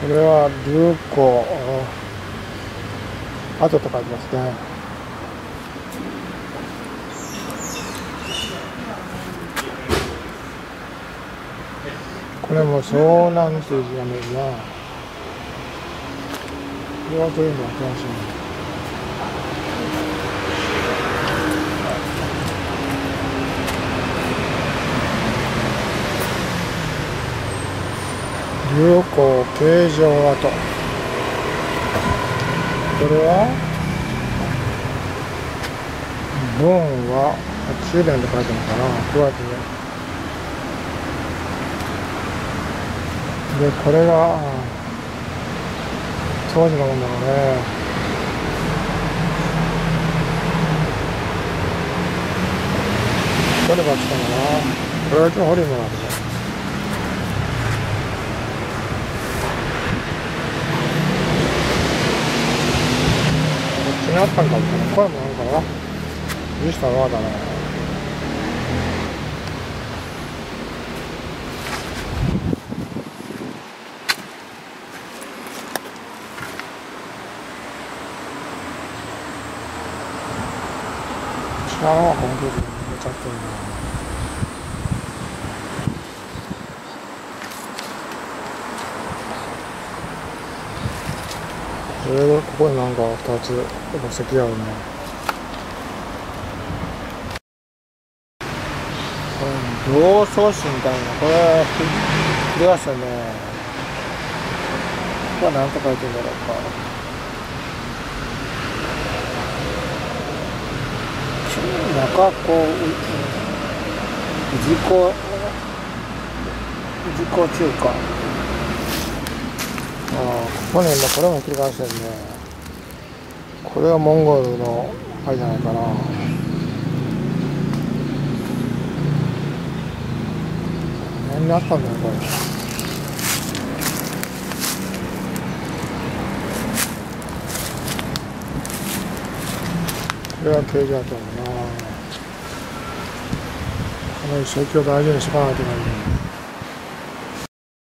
これは流行跡と書いてますね。これも湘南っていう字が見えるな。これはどういうの新しいの流行形状跡。これは？文は80年って書いてるのかな？9月ででこれが当時のものだね。どれが来たかな？これは今日ホリムなんだにあったんかも。ね声もなんかな。許したのはだね知らんわ本気でめちゃってんな。これここになんか2つ墓石あるね。これ同窓誌みたいな。これ切りましたね。これは何と書いてんだろうか。中こう宇治港宇治港中華。ここね、今これも繰り返してるね。これはモンゴルのあれじゃないかな。何にあったんだよ、これ。これは刑事だと思うな。この遺跡を大事にしとかないといけないね。